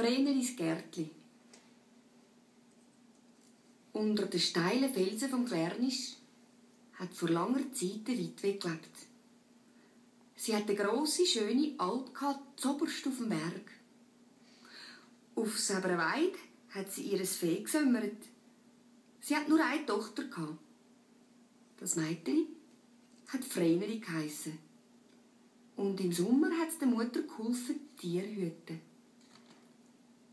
Vrenelis Gärtli. Unter den steilen Felsen vom Glärnisch hat vor langer Zeit eine Witwe gelebt. Sie hatte eine grosse, schöne Alp zoberst auf dem Berg. Auf Säberweid hat sie ihres Fee gesömmert. Sie hat nur eine Tochter gehabt. Das Mädchen hat Vreneli geheissen. Und im Sommer hat es der Mutter geholfen, Tiere hüten.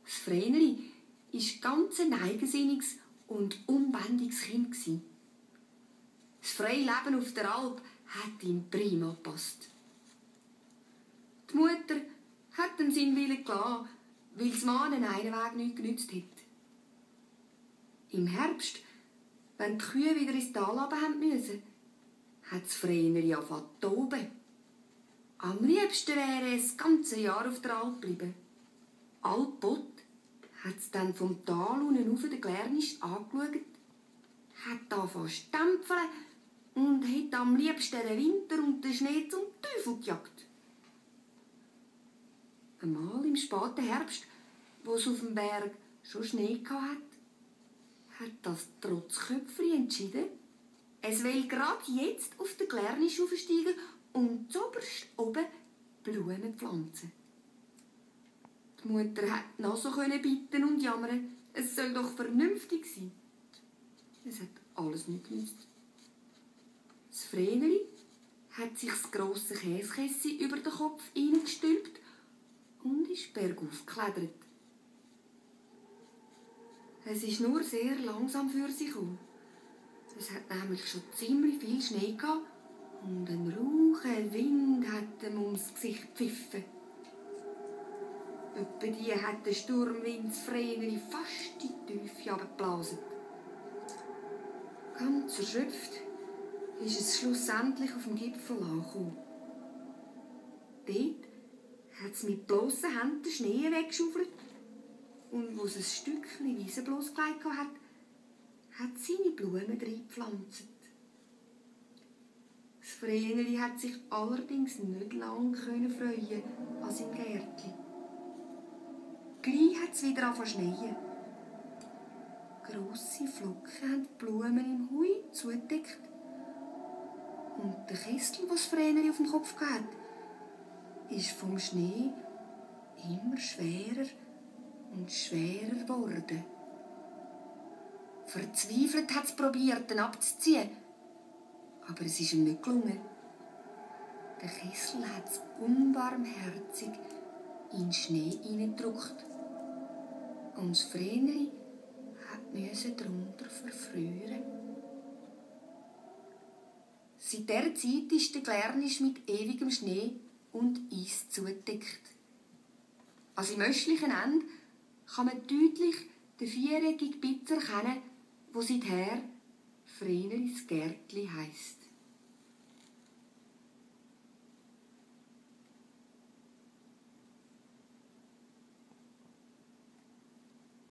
Das Vreneli war ganz ein eigensinniges und unbändiges Kind. Das freie Leben auf der Alp hat ihm prima gepasst. Die Mutter hat ihm seinen Willen gelassen, weil das Mann einen Weg nicht genützt hat. Im Herbst, wenn die Kühe wieder ins Tal haben müssen, hat das Vreneli angefangen zu toben. Am liebsten wäre es das ganze Jahr auf der Alp geblieben. Alpot hat es dann vom Tal unten auf den Glärnisch angeschaut, hat angefangen zu stempeln und hat am liebsten den Winter und den Schnee zum Teufel gejagt. Einmal im späten Herbst, wo es auf dem Berg schon Schnee hatte, hat das Trotzköpfchen entschieden, es will gerade jetzt auf den Glärnisch aufsteigen und zuoberst oben Blumen pflanzen. Die Mutter hat noch so bitten und jammern, es soll doch vernünftig sein. Es hat alles nicht genützt. Das Vreneli hat sich das grosse Käsekessi über den Kopf hineingestülpt und ist bergauf geklettert. Es ist nur sehr langsam für sich gekommen. Es hat nämlich schon ziemlich viel Schnee gehabt und ein raucher Wind hat ihm ums Gesicht gepfiffen. Etwa die hat der Sturmwind das Vreneli fast die Tiefe abgeblasen. Ganz erschöpft ist es schlussendlich auf dem Gipfel angekommen. Dort hat es mit bloßen Händen den Schnee weggeschaufelt und wo es ein Stückchen Wiese bloßgelegt hat, hat seine Blumen reingepflanzt. Das Vreneli hat sich allerdings nicht lange freuen an seinem Gärtchen. Gleich hat es wieder angefangen schneien. Grosse Flocken haben die Blumen im Hui zugedeckt. Und der Kessel, das Vreneli auf dem Kopf hatte, ist vom Schnee immer schwerer und schwerer geworden. Verzweifelt hat es probiert, ihn abzuziehen. Aber es ist ihm nicht gelungen. Der Kessel hat es unbarmherzig in Schnee hineingedrückt. Und das Vreneli musste darunter verfrieren. Seit dieser Zeit ist der Glärnisch mit ewigem Schnee und Eis zugedeckt. An seinem östlichen Ende kann man deutlich den viereckigen Bitz erkennen, wo seither Vrenelis Gärtli heisst.